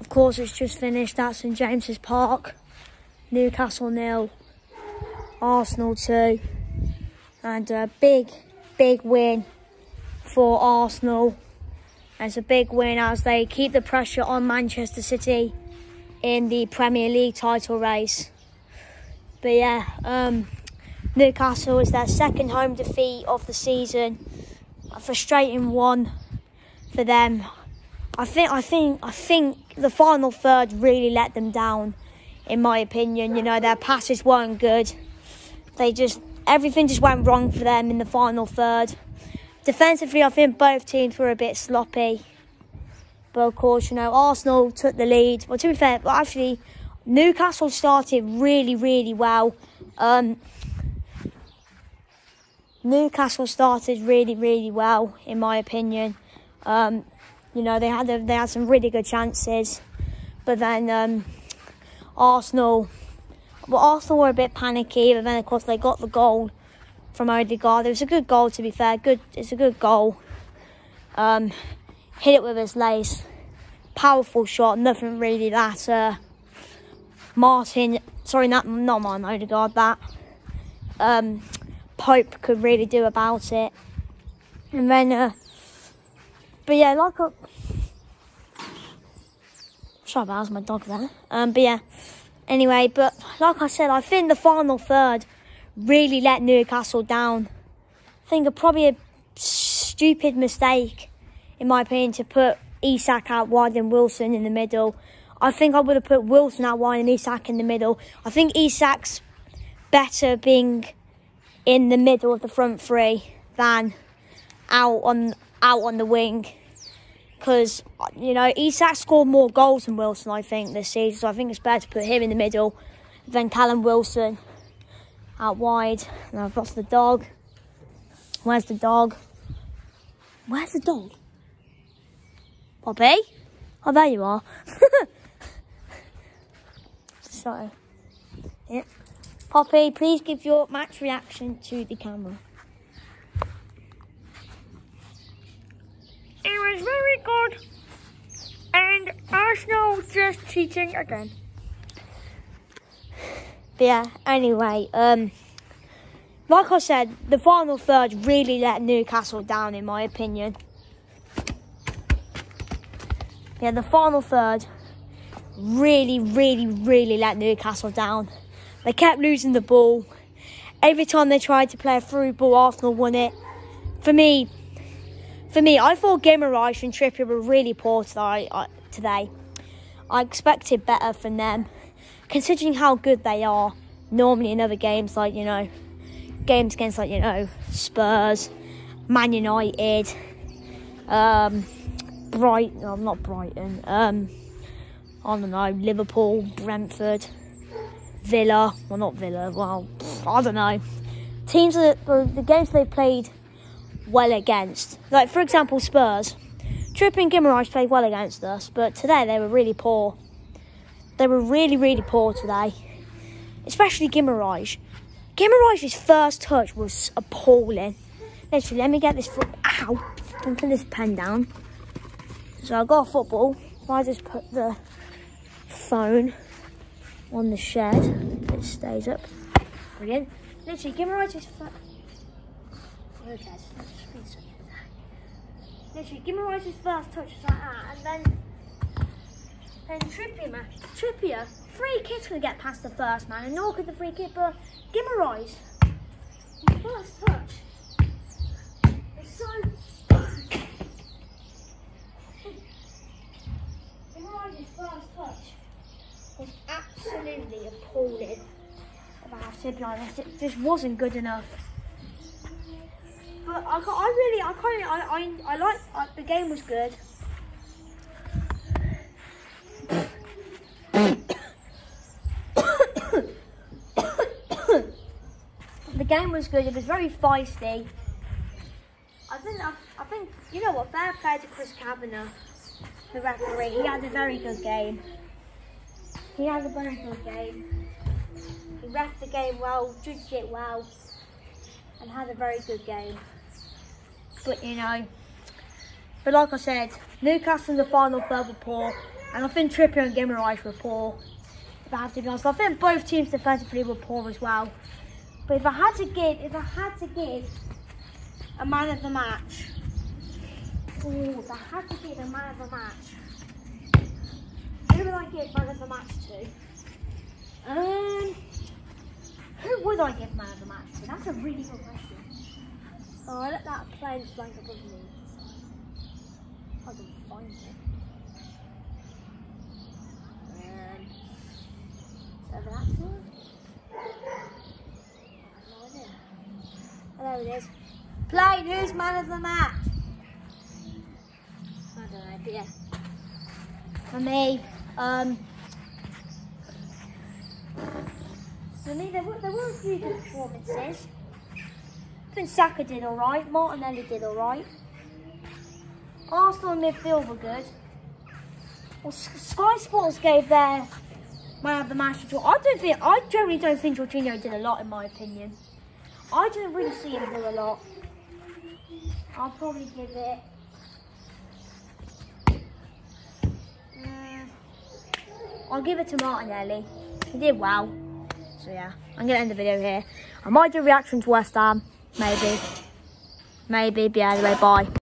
Of course, it's just finished at St James's Park. Newcastle nil, Arsenal two, and a big, big win for Arsenal. it's a big win as they keep the pressure on Manchester City in the Premier League title race. But yeah, um, Newcastle is their second home defeat of the season. A frustrating one for them. I think I think I think the final third really let them down in my opinion. You know, their passes weren't good. They just everything just went wrong for them in the final third. Defensively, I think both teams were a bit sloppy. But of course, you know, Arsenal took the lead. Well, to be fair, but actually, Newcastle started really, really well. Um, Newcastle started really, really well, in my opinion. Um, you know, they had a, they had some really good chances, but then um, Arsenal, well, Arsenal were a bit panicky, but then of course they got the goal from Odegaard. It was a good goal, to be fair. Good, it's a good goal. Um, hit it with his lace, powerful shot. Nothing really that uh, Martin, sorry, not not Martin Odegaard. That um, Pope could really do about it. And then, uh, but yeah, like a. Sorry that, was my dog there. Um, but yeah, anyway, but like I said, I think the final third really let Newcastle down. I think a probably a stupid mistake, in my opinion, to put Isak out wide and Wilson in the middle. I think I would have put Wilson out wide and Isak in the middle. I think Isak's better being in the middle of the front three than out on out on the wing because you know Isak scored more goals than Wilson I think this season so I think it's better to put him in the middle than Callum Wilson out wide. And I've lost the dog. Where's the dog? Where's the dog? Poppy oh there you are. So yeah. Poppy, please give your match reaction to the camera. It good. And Arsenal just cheating again. But yeah, anyway, um, like I said, the final third really let Newcastle down, in my opinion. Yeah, the final third really, really, really let Newcastle down. They kept losing the ball. Every time they tried to play a through ball, Arsenal won it. For me, for me, I thought Guimaraes and Trippier were really poor today. Today, I expected better from them, considering how good they are. Normally in other games, like you know, games against like you know Spurs, Man United, um, Brighton. No, not Brighton. Um, I don't know, Liverpool, Brentford. Villa, well not Villa, well I don't know. Teams that the games they played well against, like for example Spurs. Trippier and Guimaraes played well against us, but today they were really poor. They were really really poor today, especially Guimaraes. Guimaraes' first touch was appalling. Literally, let me get this foot. Ow! I'm put this pen down. So I got a football. I just put the phone on the shed. It stays up. Brilliant. Literally, give me right his foot. Okay, Literally, give me his first touch like that, and then then Trippier. Trippier, free kick's gonna get past the first man, and nor could the free kick, but Guimaraes, first touch. It's so. Guimaraes' first touch was absolutely appalling. If I have to be honest, it just wasn't good enough. But I, I really, I kind of, I, I, I like, uh, the game was good. the game was good. It was very feisty. I think, I, I think, you know what? Fair play to Chris Kavanagh, the referee. He had a very good game. He had a very good game. He ref the game well, judged it well, and had a very good game. But you know, but like I said, Newcastle in the final third were poor. And I think Trippier and Guimaraes were poor. If I have to be honest, I think both teams defensively were poor as well. But if I had to give, if I had to give a man of the match, oh, if I had to give a man of the match, who would I give man of the match to? Um, who would I give man of the match to? That's a really good question. Oh, I let that plane flank above me. I can find it. Um. Oh, there it is. Plane, who's man of the match? I don't know, but yeah. For me, um, for me, there there were a few good performances. I think Saka did alright, Martinelli did alright. Arsenal midfield were good. Well, Sky Sports gave their man of the match to. I don't think. I generally don't think Jorginho did a lot, in my opinion. I didn't really see him do a lot. I'll probably give it. Mm, I'll give it to Martinelli. He did well. So yeah, I'm gonna end the video here. I might do a reaction to West Ham, maybe. Maybe, yeah, anyway, bye.